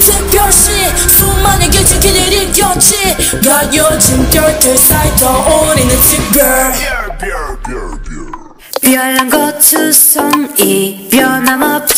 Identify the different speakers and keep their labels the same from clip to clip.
Speaker 1: 특별시 수많은 기적을 일으켰지. 가요진 별들 사이 떠오르는 특별.
Speaker 2: 별난 거투성이 변함없지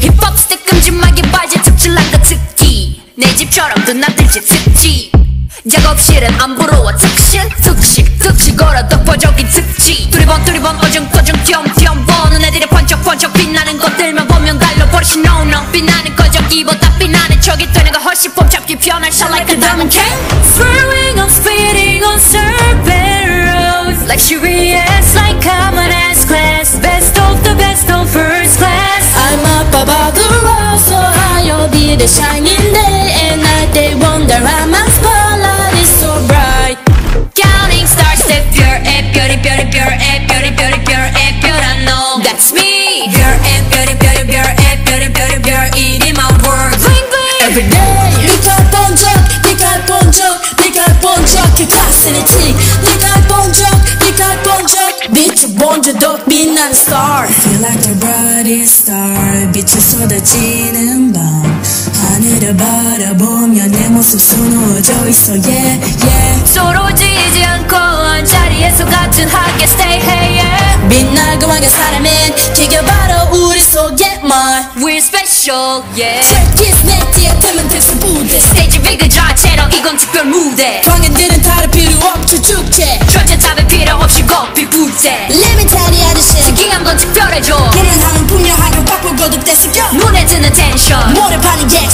Speaker 2: 힙합 스텝 큼직하게 밟지 특출난 게 특기 내 집처럼 드나들지 특집 작업실은 안 부러워 특실. 득실득실거려 독보적인 특징 두리번 두리번 어정떠정 띄엄띄엄 보는 애들이 번쩍번쩍 빛나는 것들만 보면 갈려버린 시선 no no. 빛나는 것을 쫓기보다 빛나는 쪽이 되는 게. 훨씬 폼잡기 편할 shine like a diamond can the
Speaker 1: shining day and night They wonder how my spotlight is so bright
Speaker 2: Counting stars step 별의 별이 별이 별의 별이 별이 별의 별한 놈 That's me
Speaker 1: 별의 별이 별이 별의 별이 별이 별 It is my world
Speaker 2: Bling bling
Speaker 1: Every day 빛깔 번쩍 빛깔 번쩍 빛깔 번쩍 그 가슴에 틱 빛깔 번쩍 빛깔 번쩍 빛이 번져 더 빛나는 star Feel like the brightest star 빛이 쏟아지는 밤 하늘을 바라보면 내 모습 수놓아져 있어. Yeah yeah.
Speaker 2: 서로 지지 않고 한 자리에서 같은 하게 stay hey yeah.
Speaker 1: 빛나고 환한 사람은 기겨 바로 우리 속에 말.
Speaker 2: We're special yeah.
Speaker 1: This 내 뒤에 틈은 특수 부대.
Speaker 2: 스테이지 비그 자체로 이건 특별 무대.
Speaker 1: 광인들은 다른 필요 없죠 축제.
Speaker 2: 천재 답에 필요 없이 거피 부재
Speaker 1: 리미타리 아저씨
Speaker 2: 특이한 건 특별해져
Speaker 1: 불안함은 분명하게 바꾸고도 떼쓰겨
Speaker 2: 눈에 띄는 텐션.
Speaker 1: 모래 파는 약